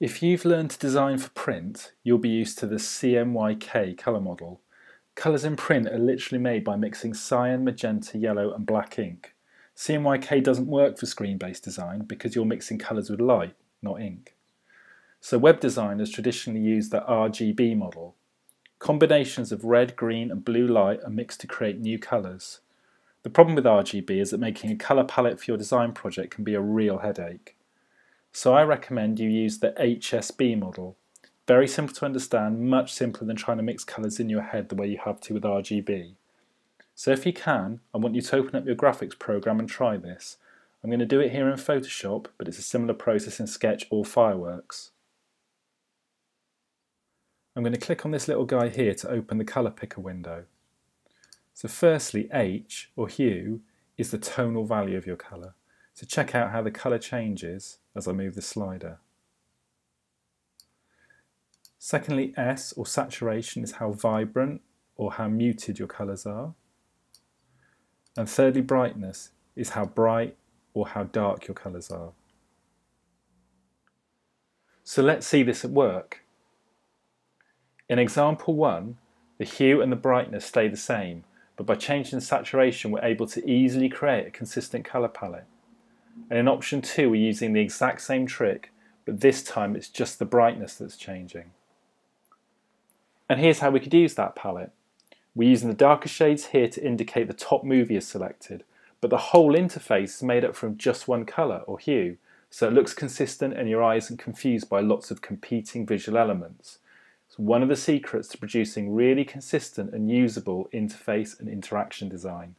If you've learned to design for print, you'll be used to the CMYK colour model. Colours in print are literally made by mixing cyan, magenta, yellow and black ink. CMYK doesn't work for screen-based design because you're mixing colours with light, not ink. So web designers traditionally use the RGB model. Combinations of red, green and blue light are mixed to create new colours. The problem with RGB is that making a colour palette for your design project can be a real headache. So I recommend you use the HSB model. Very simple to understand, much simpler than trying to mix colours in your head the way you have to with RGB. So if you can, I want you to open up your graphics program and try this. I'm going to do it here in Photoshop, but it's a similar process in Sketch or Fireworks. I'm going to click on this little guy here to open the colour picker window. So firstly, H, or hue, is the tonal value of your colour. So check out how the colour changes as I move the slider. Secondly, S or saturation is how vibrant or how muted your colours are. And thirdly, brightness is how bright or how dark your colours are. So let's see this at work. In example 1, the hue and the brightness stay the same, but by changing the saturation we're able to easily create a consistent colour palette. And in option 2 we're using the exact same trick, but this time it's just the brightness that's changing. And here's how we could use that palette. We're using the darker shades here to indicate the top movie is selected, but the whole interface is made up from just one colour or hue, so it looks consistent and your eye isn't confused by lots of competing visual elements. It's one of the secrets to producing really consistent and usable interface and interaction design.